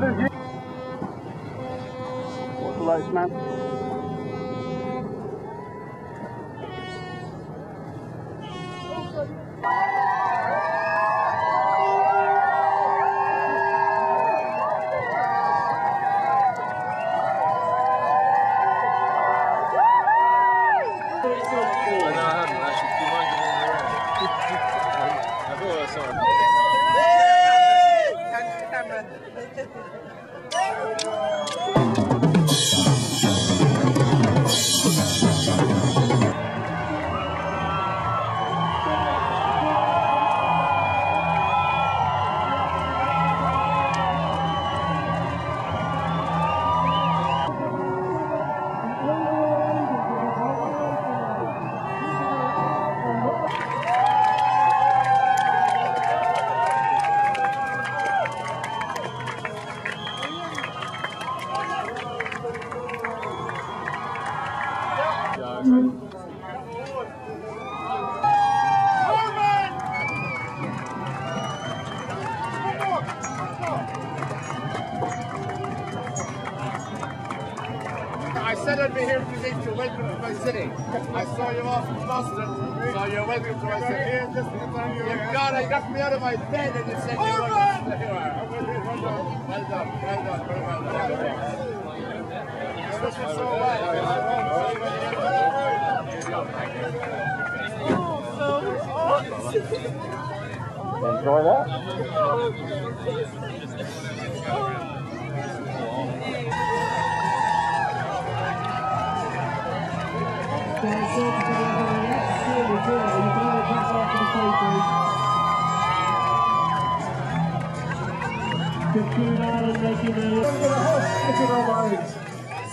road you. What's the lights, man? Oh, no. grande. Said I'd be here today to welcome to my city. I saw you off in Boston, so you're welcome to my city. You got it, you got me out of my bed and you said you were There you are. Well done, well done, well done, very well done. This is so Enjoy that. Oh, If you don't mind,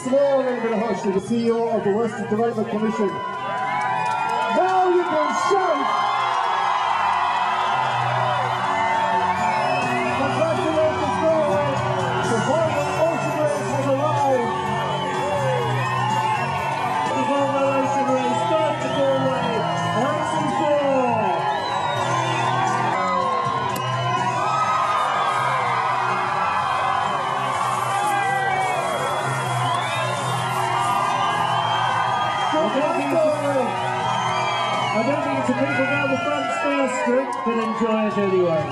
small little bit of hush to the CEO of the Western Development Commission. A people down the front stairs strip, but enjoy it anyway.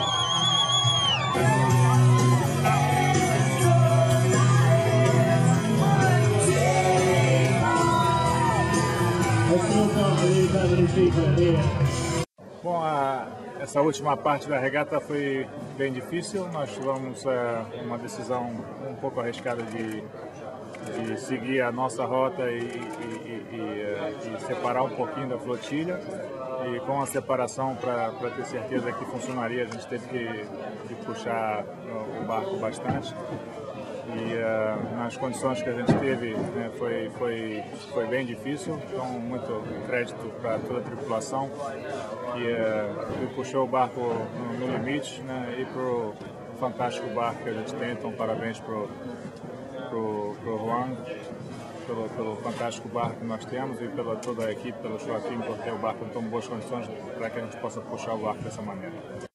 Bom, a, essa última parte da regata foi bem difícil. Nós tivemos é, uma decisão um pouco arriscada de, de seguir a nossa rota e, e- e- e, é, e separar um pouquinho da flotilha. E com a separação, para ter certeza que funcionaria, a gente teve que, que puxar o- barco bastante. E eh, nas condições que a gente teve né, foi, foi, foi bem difícil, então muito crédito para toda a tripulação que, eh, que puxou o barco no, no limite né, e para o fantástico barco que a gente tem, então parabéns para o Juan pelo, pelo fantástico barco que nós temos e pela toda a equipe, pelo Joaquim por ter o barco em tão boas condições para que a gente possa puxar o barco dessa maneira.